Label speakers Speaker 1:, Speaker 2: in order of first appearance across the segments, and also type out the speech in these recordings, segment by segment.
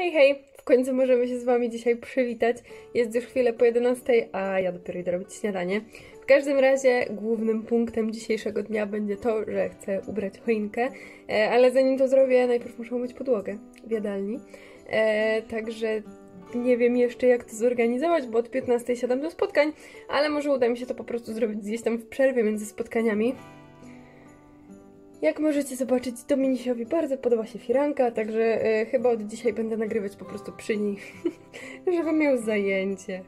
Speaker 1: Hej, hej! W końcu możemy się z Wami dzisiaj przywitać. Jest już chwilę po 11, a ja dopiero idę robić śniadanie. W każdym razie głównym punktem dzisiejszego dnia będzie to, że chcę ubrać choinkę, e, ale zanim to zrobię, najpierw muszę umyć podłogę w jadalni. E, także nie wiem jeszcze jak to zorganizować, bo od 15 siadam do spotkań, ale może uda mi się to po prostu zrobić gdzieś tam w przerwie między spotkaniami. Jak możecie zobaczyć, Dominisiowi bardzo podoba się firanka, także e, chyba od dzisiaj będę nagrywać po prostu przy niej, żeby miał zajęcie.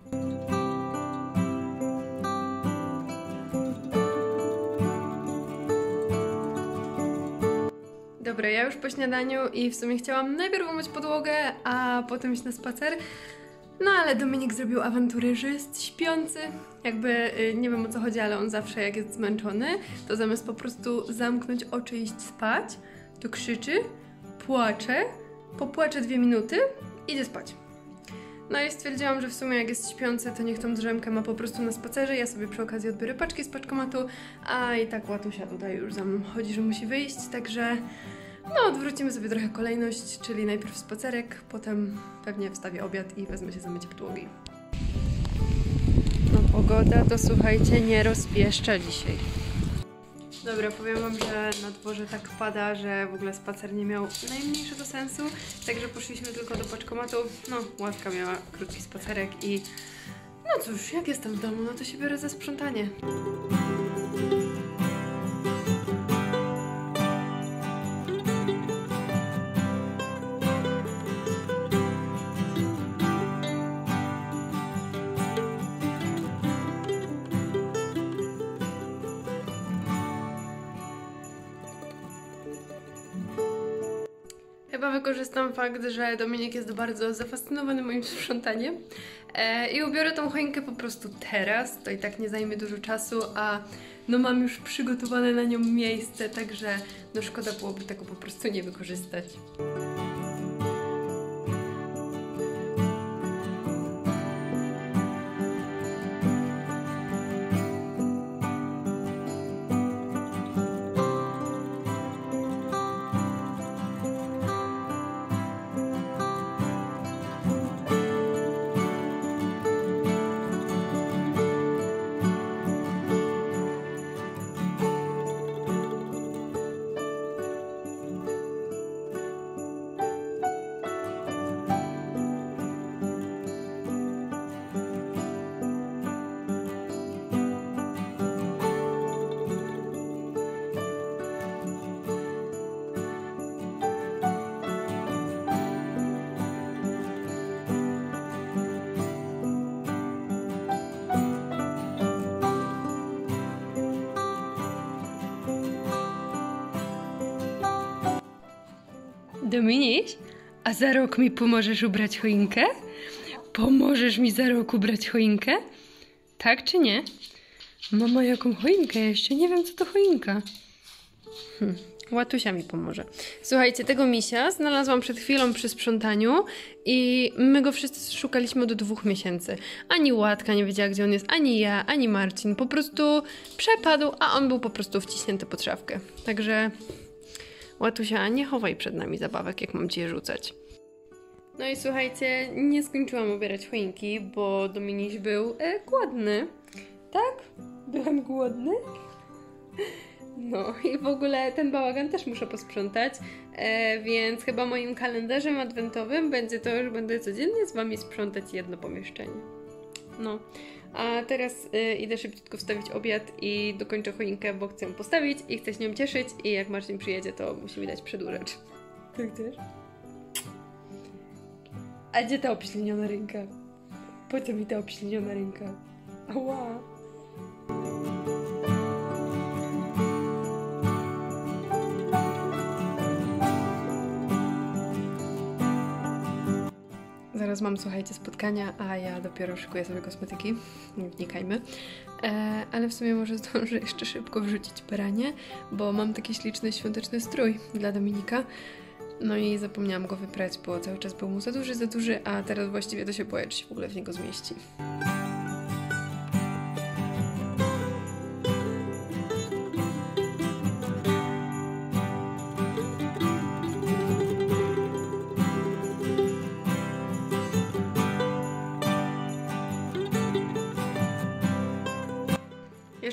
Speaker 1: Dobra, ja już po śniadaniu i w sumie chciałam najpierw umyć podłogę, a potem iść na spacer. No ale Dominik zrobił awanturę, że jest śpiący. Jakby y, nie wiem o co chodzi, ale on zawsze jak jest zmęczony, to zamiast po prostu zamknąć oczy i iść spać, to krzyczy, płacze, popłacze dwie minuty, idzie spać. No i stwierdziłam, że w sumie jak jest śpiący, to niech tą drzemkę ma po prostu na spacerze. Ja sobie przy okazji odbiorę paczki z paczkomatu, a i tak łatusia tutaj już za mną chodzi, że musi wyjść, także no odwrócimy sobie trochę kolejność, czyli najpierw spacerek, potem pewnie wstawię obiad i wezmę się za mycie podłogi. No pogoda to słuchajcie nie rozpieszcza dzisiaj. Dobra, powiem wam, że na dworze tak pada, że w ogóle spacer nie miał najmniejszego sensu, także poszliśmy tylko do paczkomatu. No, łatka miała krótki spacerek i no cóż, jak jestem w domu, no to się biorę za sprzątanie. Chyba wykorzystam fakt, że Dominik jest bardzo zafascynowany moim sprzątaniem e, i ubiorę tą choinkę po prostu teraz. To i tak nie zajmie dużo czasu, a no mam już przygotowane na nią miejsce, także no szkoda byłoby tego po prostu nie wykorzystać. Dominiś, a za rok mi pomożesz ubrać choinkę? Pomożesz mi za rok ubrać choinkę? Tak czy nie? Mama, jaką choinkę? Ja jeszcze nie wiem, co to choinka. Hm. Łatusia mi pomoże. Słuchajcie, tego misia znalazłam przed chwilą przy sprzątaniu i my go wszyscy szukaliśmy od dwóch miesięcy. Ani Łatka nie wiedziała, gdzie on jest, ani ja, ani Marcin. Po prostu przepadł, a on był po prostu wciśnięty pod szafkę. Także Łatusia, nie chowaj przed nami zabawek, jak mam ci je rzucać. No i słuchajcie, nie skończyłam ubierać choinki, bo Dominiś był e, głodny. Tak? Byłem głodny? No i w ogóle ten bałagan też muszę posprzątać, e, więc chyba moim kalendarzem adwentowym będzie to, że będę codziennie z Wami sprzątać jedno pomieszczenie. No, a teraz y, idę szybciutko wstawić obiad i dokończę choinkę, bo chcę ją postawić i chcę się nią cieszyć i jak Marcin przyjedzie, to musi mi dać przedłużacz. Tak też? A gdzie ta obśliniona ręka? Po co mi ta obśliniona ręka? Ała! Zaraz mam, słuchajcie, spotkania, a ja dopiero szykuję sobie kosmetyki. Nie wnikajmy. E, ale w sumie może zdążę jeszcze szybko wrzucić pranie, bo mam taki śliczny świąteczny strój dla Dominika. No i zapomniałam go wyprać, bo cały czas był mu za duży, za duży, a teraz właściwie to się boję, czy się w ogóle w niego zmieści.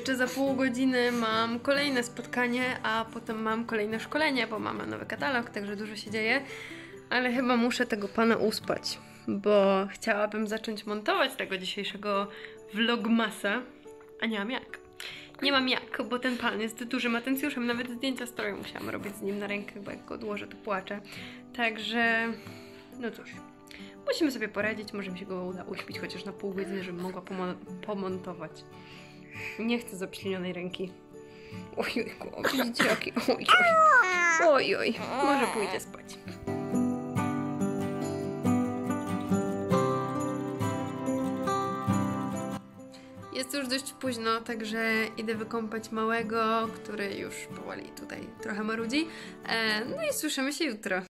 Speaker 1: Jeszcze za pół godziny mam kolejne spotkanie, a potem mam kolejne szkolenie, bo mamy nowy katalog, także dużo się dzieje. Ale chyba muszę tego pana uspać, bo chciałabym zacząć montować tego dzisiejszego vlogmasa, a nie mam jak. Nie mam jak, bo ten pan jest dużym atencjuszem, nawet zdjęcia story musiałam robić z nim na rękę, bo jak go odłożę, to płaczę. Także, no cóż, musimy sobie poradzić, może mi się go uda uśpić chociaż na pół godziny, żebym mogła pomo- pomontować. Nie chcę zaprzylinionej ręki. Ojojku, widzicie jaki, oj, oj, oj, oj, może pójdzie spać. Jest już dość późno, także idę wykąpać małego, który już powoli tutaj trochę marudzi. E, no i słyszymy się jutro.